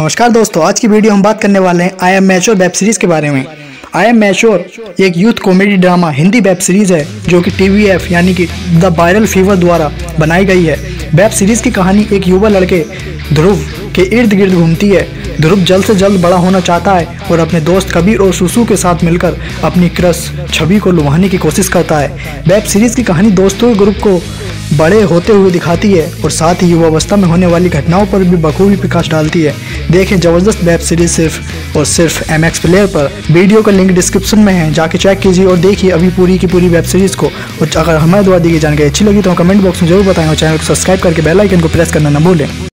नमस्कार दोस्तों, आज की वीडियो हम बात करने वाले हैं I am mature web series के बारे में। आई एम मैच्योर एक youth comedy drama Hindi web series है, जो कि टीवीएफ यानी कि द वायरल फीवर द्वारा बनाई गई है। वेब सीरीज़ की कहानी एक युवा लड़के, ध्रुव, के इर्द गिर्द घूमती है। ध्रुव जल्द से जल्द बड़ा होना चाहता है और अपने दोस्त कबीर और सुसु के साथ मिलकर अपनी क्रश छवि को लुभाने की कोशिश करता है। वेब सीरीज़ की कहानी दोस्तों के ग्रुप को बड़े होते हुए दिखाती है और साथ ही युवावस्था में होने वाली घटनाओं पर भी बखूबी प्रकाश डालती है। देखें ज़बरदस्त वेब सीरीज़ सिर्फ़ और सिर्फ़ एम एक्स प्लेयर पर। वीडियो का लिंक डिस्क्रिप्शन में है, जाके चेक कीजिए और देखिए अभी पूरी की पूरी वेब सीरीज़ को। और अगर हमारे द्वारा दी गई जानकारी अच्छी लगी तो कमेंट बॉक्स में ज़रूर बताएँ और चैनल को सब्सक्राइब करके बेलाइकन को प्रेस करना न भूलें।